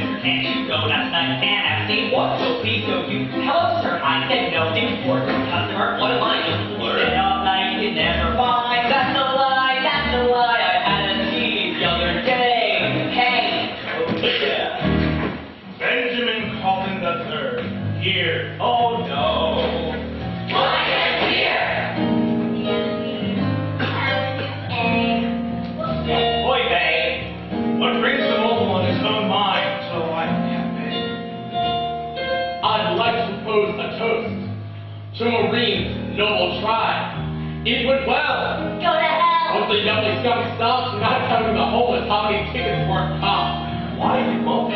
winter and you go That's not and what will be so you hello sir I said no important customer what am I doing? impose a toast to Maureen's noble tribe. It went well. Go to hell. Once the yelling scum stopped, not counting the homeless, how many tickets were copped. Why are you won't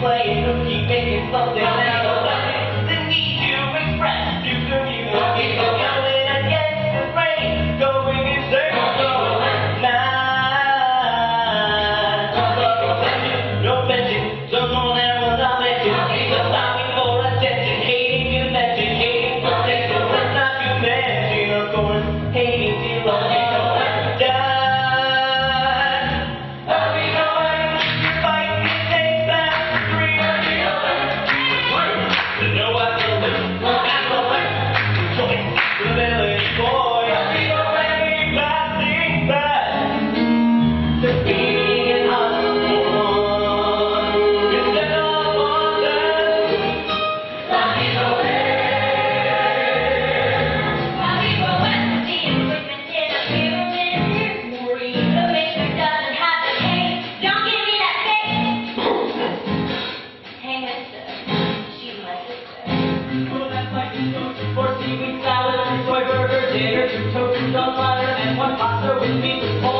Playing keep making something now. father with me.